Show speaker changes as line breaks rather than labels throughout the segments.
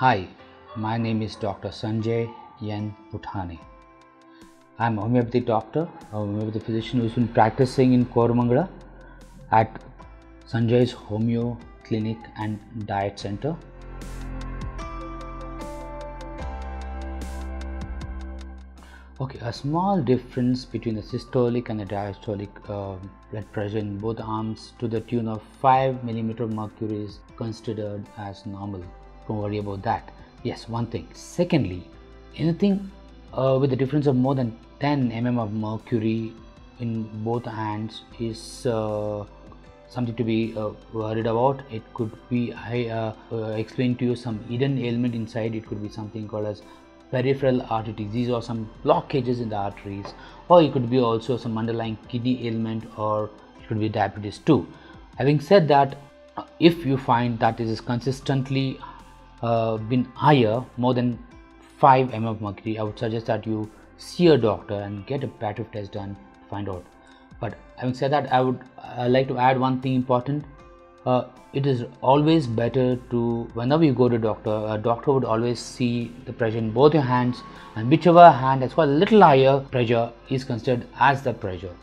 Hi, my name is Dr. Sanjay Yen Phutane. I'm a homeopathy doctor, a homeopathy physician who's been practicing in Koramangala at Sanjay's Homeo Clinic and Diet Center. Okay, a small difference between the systolic and the diastolic uh, blood pressure in both arms to the tune of 5 millimeter mercury is considered as normal. Don't worry about that. Yes, one thing. Secondly, anything uh, with a difference of more than 10 mm of mercury in both hands is uh, something to be uh, worried about. It could be, I uh, uh, explained to you some hidden ailment inside. It could be something called as peripheral artery disease or some blockages in the arteries, or it could be also some underlying kidney ailment, or it could be diabetes too. Having said that, if you find that it is consistently uh, been higher, more than 5 mm of mercury, I would suggest that you see a doctor and get a Patrick test done to find out. But having said that, I would I like to add one thing important. Uh, it is always better to whenever you go to doctor, a doctor would always see the pressure in both your hands, and whichever hand has got a little higher pressure is considered as the pressure.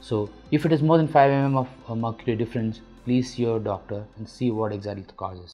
So, if it is more than 5 mm of mercury difference, please see your doctor and see what exactly the cause is.